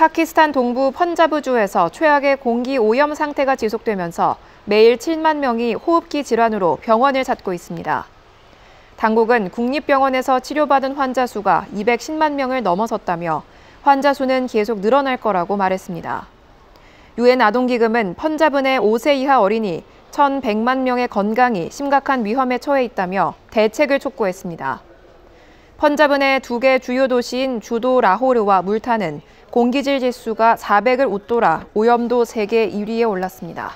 파키스탄 동부 펀자브주에서 최악의 공기 오염 상태가 지속되면서 매일 7만 명이 호흡기 질환으로 병원을 찾고 있습니다. 당국은 국립병원에서 치료받은 환자 수가 210만 명을 넘어섰다며 환자 수는 계속 늘어날 거라고 말했습니다. 유엔 아동기금은 펀자브 내 5세 이하 어린이 1,100만 명의 건강이 심각한 위험에 처해 있다며 대책을 촉구했습니다. 펀자브 내 두 개 주요 도시인 주도 라호르와 물타는 공기질 지수가 400을 웃돌아 오염도 세계 1위에 올랐습니다.